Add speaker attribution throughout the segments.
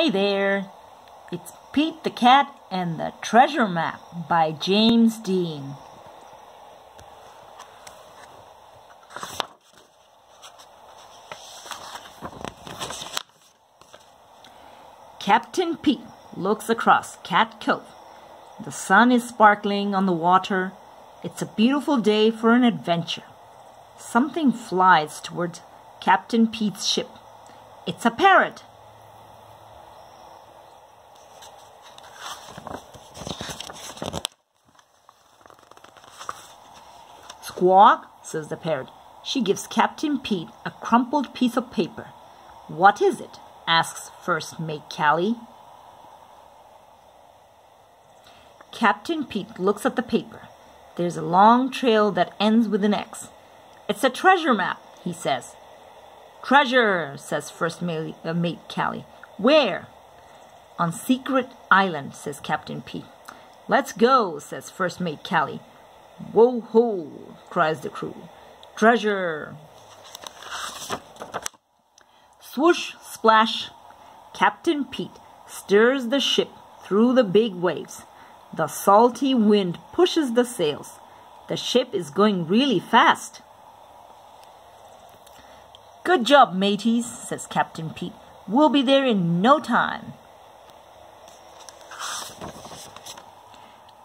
Speaker 1: Hey there, it's Pete the Cat and the Treasure Map by James Dean. Captain Pete looks across Cat Cove. The sun is sparkling on the water. It's a beautiful day for an adventure. Something flies towards Captain Pete's ship. It's a parrot. Squawk, says the parrot. She gives Captain Pete a crumpled piece of paper. What is it? asks First Mate Callie. Captain Pete looks at the paper. There's a long trail that ends with an X. It's a treasure map, he says. Treasure, says First Mate, uh, Mate Callie. Where? On Secret Island, says Captain Pete. Let's go, says First Mate Callie. Whoa ho, cries the crew. Treasure! Swoosh, splash. Captain Pete stirs the ship through the big waves. The salty wind pushes the sails. The ship is going really fast. Good job, mateys, says Captain Pete. We'll be there in no time.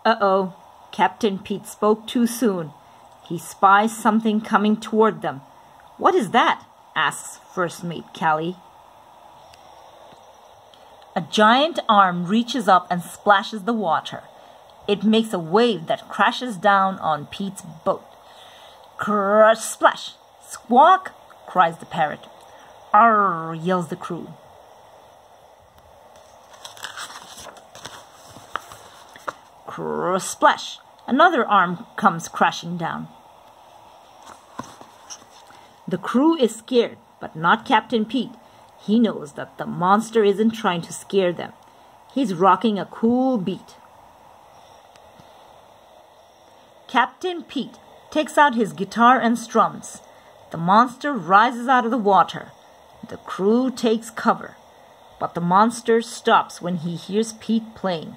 Speaker 1: Uh-oh, Captain Pete spoke too soon. He spies something coming toward them. What is that? asks First Mate Callie. A giant arm reaches up and splashes the water. It makes a wave that crashes down on Pete's boat. Crush, splash, squawk, cries the parrot. Arr, yells the crew. Crush, splash, Another arm comes crashing down. The crew is scared, but not Captain Pete. He knows that the monster isn't trying to scare them. He's rocking a cool beat. Captain Pete takes out his guitar and strums. The monster rises out of the water. The crew takes cover, but the monster stops when he hears Pete playing.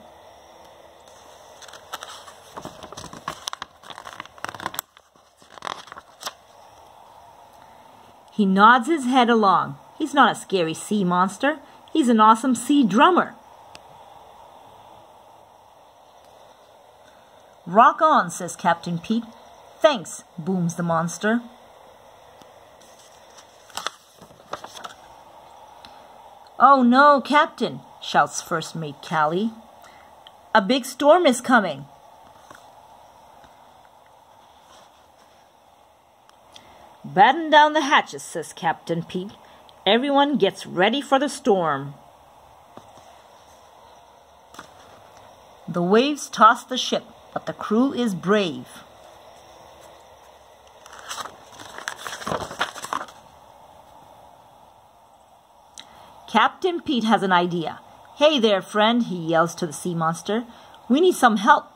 Speaker 1: He nods his head along. He's not a scary sea monster. He's an awesome sea drummer. Rock on, says Captain Pete. Thanks, booms the monster. Oh no, Captain, shouts First Mate Callie. A big storm is coming. Batten down the hatches, says Captain Pete. Everyone gets ready for the storm. The waves toss the ship, but the crew is brave. Captain Pete has an idea. Hey there, friend, he yells to the sea monster. We need some help.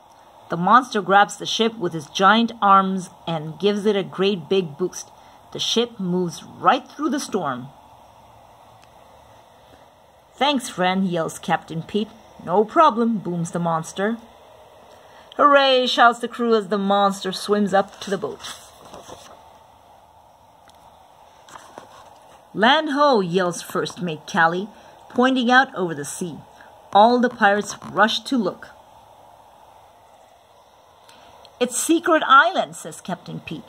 Speaker 1: The monster grabs the ship with his giant arms and gives it a great big boost. The ship moves right through the storm. Thanks, friend, yells Captain Pete. No problem, booms the monster. Hooray, shouts the crew as the monster swims up to the boat. Land ho, yells First Mate Callie, pointing out over the sea. All the pirates rush to look. It's Secret Island, says Captain Pete.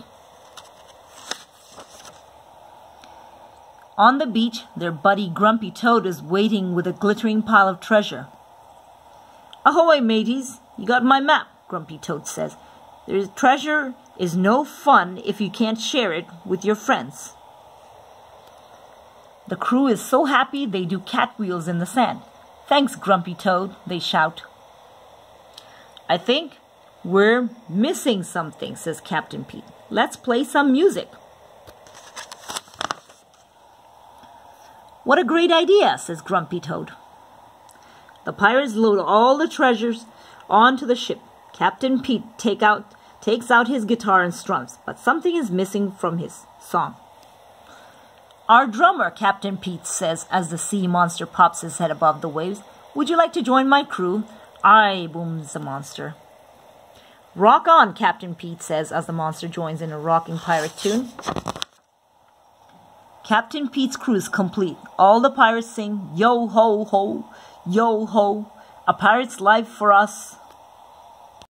Speaker 1: On the beach, their buddy Grumpy Toad is waiting with a glittering pile of treasure. Ahoy, mateys! You got my map, Grumpy Toad says. There's treasure is no fun if you can't share it with your friends. The crew is so happy they do catwheels in the sand. Thanks, Grumpy Toad, they shout. I think we're missing something, says Captain Pete. Let's play some music. What a great idea, says Grumpy Toad. The pirates load all the treasures onto the ship. Captain Pete take out, takes out his guitar and strums, but something is missing from his song. Our drummer, Captain Pete says as the sea monster pops his head above the waves, would you like to join my crew? I booms the monster. Rock on, Captain Pete says as the monster joins in a rocking pirate tune. Captain Pete's crew is complete. All the pirates sing, Yo ho ho, yo ho, a pirate's life for us.